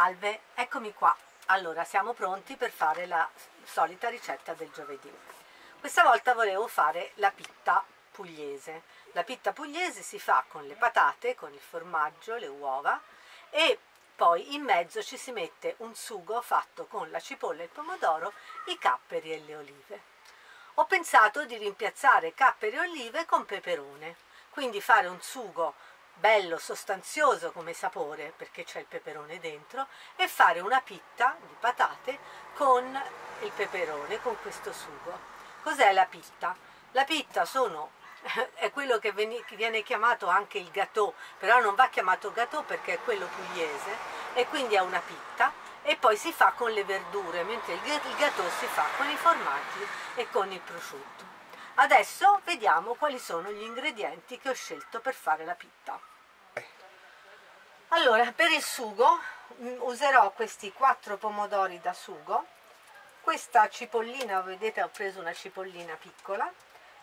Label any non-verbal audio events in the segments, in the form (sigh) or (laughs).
Salve, eccomi qua. Allora, siamo pronti per fare la solita ricetta del giovedì. Questa volta volevo fare la pitta pugliese. La pitta pugliese si fa con le patate, con il formaggio, le uova e poi in mezzo ci si mette un sugo fatto con la cipolla e il pomodoro, i capperi e le olive. Ho pensato di rimpiazzare capperi e olive con peperone, quindi fare un sugo bello sostanzioso come sapore perché c'è il peperone dentro e fare una pitta di patate con il peperone, con questo sugo. Cos'è la pitta? La pitta sono, (laughs) è quello che viene chiamato anche il gâteau, però non va chiamato gâteau perché è quello pugliese e quindi è una pitta e poi si fa con le verdure, mentre il gâteau si fa con i formaggi e con il prosciutto. Adesso vediamo quali sono gli ingredienti che ho scelto per fare la pitta. Allora, per il sugo mm, userò questi quattro pomodori da sugo, questa cipollina, vedete ho preso una cipollina piccola,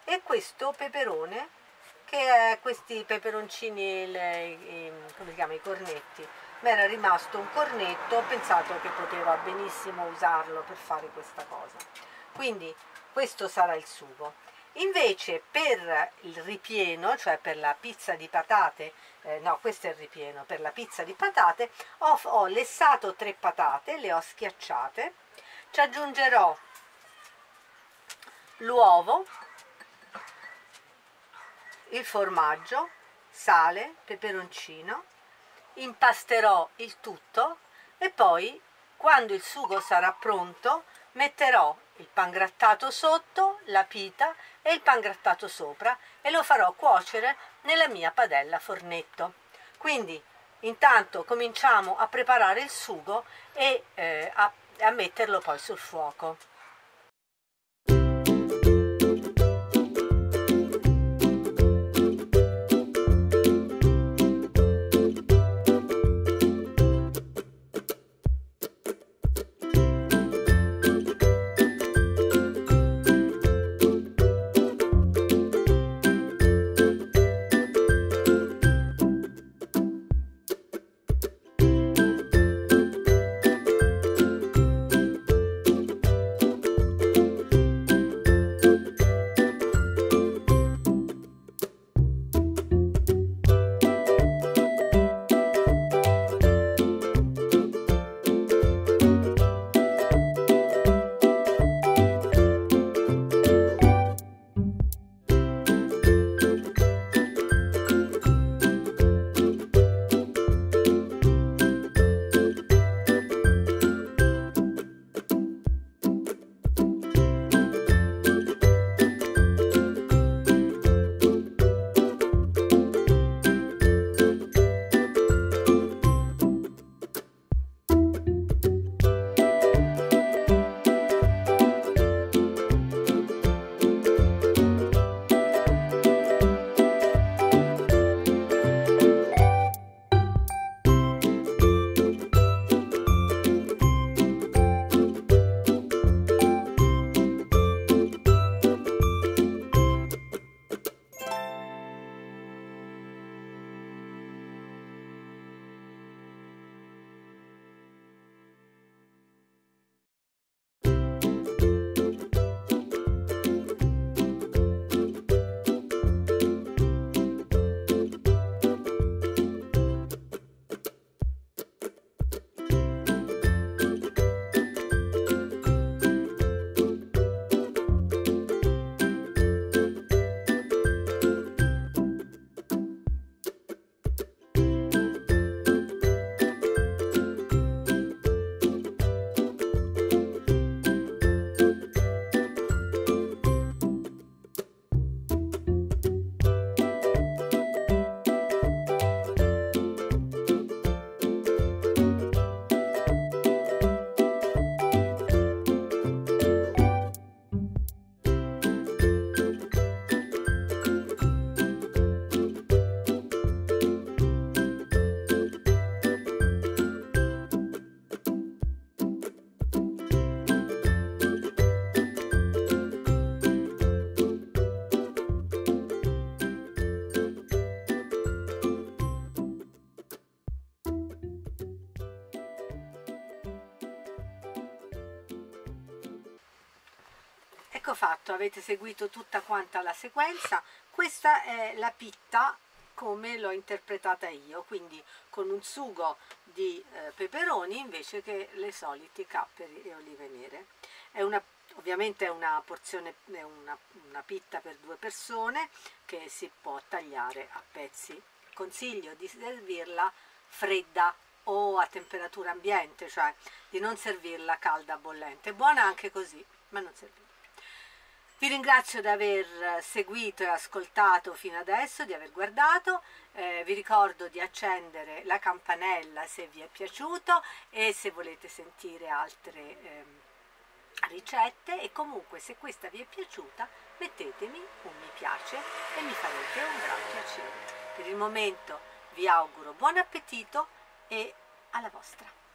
e questo peperone, che è questi peperoncini, le, i, come si chiama, i cornetti. Mi era rimasto un cornetto, ho pensato che poteva benissimo usarlo per fare questa cosa. Quindi questo sarà il sugo. Invece per il ripieno, cioè per la pizza di patate, eh, no questo è il ripieno, per la pizza di patate ho, ho lessato tre patate, le ho schiacciate, ci aggiungerò l'uovo, il formaggio, sale, peperoncino, impasterò il tutto e poi quando il sugo sarà pronto metterò il pangrattato sotto, la pita e il pangrattato sopra e lo farò cuocere nella mia padella fornetto. Quindi intanto cominciamo a preparare il sugo e eh, a, a metterlo poi sul fuoco. Ecco fatto avete seguito tutta quanta la sequenza. Questa è la pitta come l'ho interpretata io quindi con un sugo di eh, peperoni invece che le solite capperi e olive nere è una ovviamente è una porzione è una, una pitta per due persone che si può tagliare a pezzi. Consiglio di servirla fredda o a temperatura ambiente cioè di non servirla calda bollente. Buona anche così ma non servirla vi ringrazio di aver seguito e ascoltato fino adesso, di aver guardato, eh, vi ricordo di accendere la campanella se vi è piaciuto e se volete sentire altre eh, ricette e comunque se questa vi è piaciuta mettetemi un mi piace e mi farete un gran piacere. Per il momento vi auguro buon appetito e alla vostra!